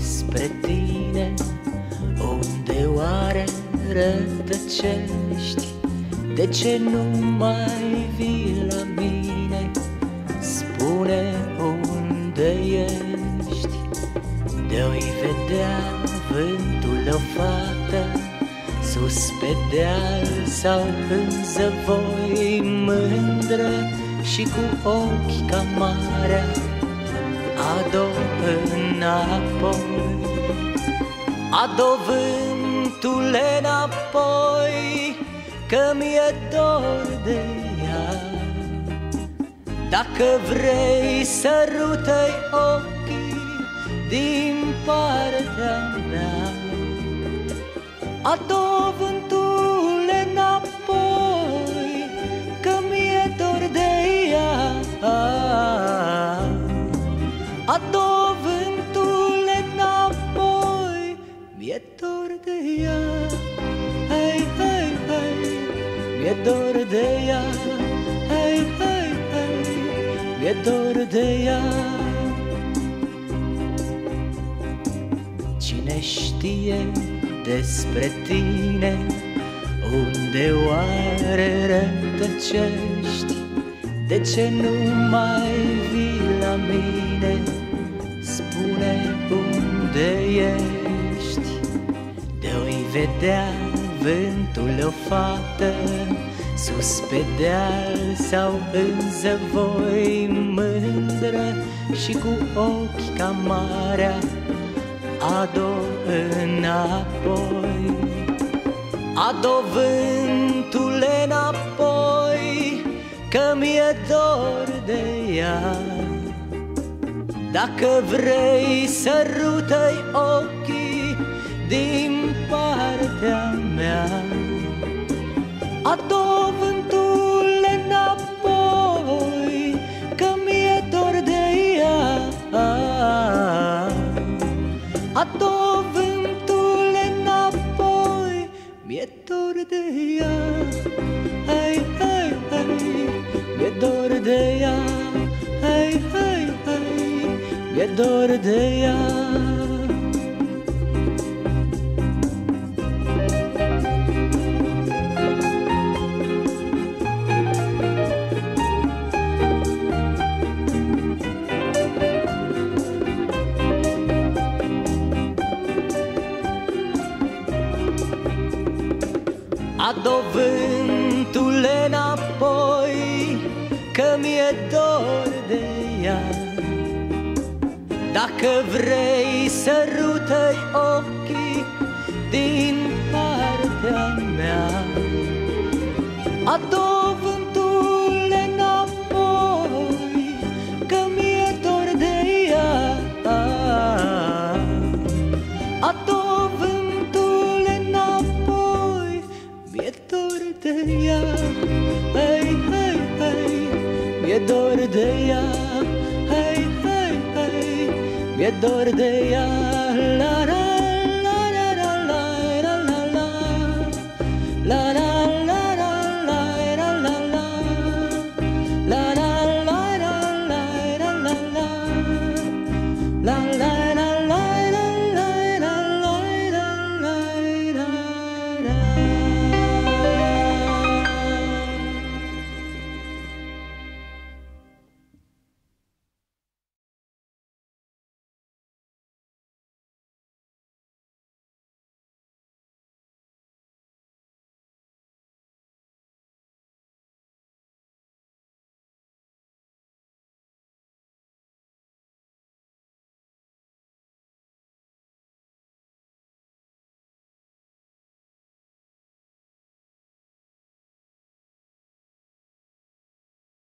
spre tine Unde oare rătăcești? De ce nu mai vii la mine? Spune unde ești De-oi vedea vântul o fată Sus pe deal sau în zăvoi mândră Și cu ochi ca marea Ado înapoi. Ado vântule înapoi Că mi-e dor de ea. Dacă vrei sărută-i ochii Din partea mea. Ado vântule Ado vântule înapoi Mi-e dor de ea. Hai, hai, hai Mi-e dor de ea. Hai, hai, hai Mi-e dor de ea. Cine știe despre tine? Unde oare rătăcești? De ce nu mai vii la mine Spune unde ești. De-oi vedea vântul o fată Sus pe deal sau în zăvoi mândră Și cu ochi ca marea Ado înapoi. Ado vântule înapoi Că mi-e dor de ea Dacă vrei sărută-i ochii Din partea mea Ado vântule înapoi Că mi-e dor de ea. Ado vântule înapoi Mi-e dor de ea. Hai, hai, hai Mi-e dor de ea. Hai, hai, hai Mi-e dor de ea. Ado vântule înapoi Că mi-e dor de ea Dacă vrei sărută-i ochii Din partea mea Ado vântule înapoi Că mi-e dor de ea. Ado vântule înapoi Mi-e dor de ea. Hai, hai, hai Mi-e dor de ea. Hai, hai, hai Mi-e dor de ea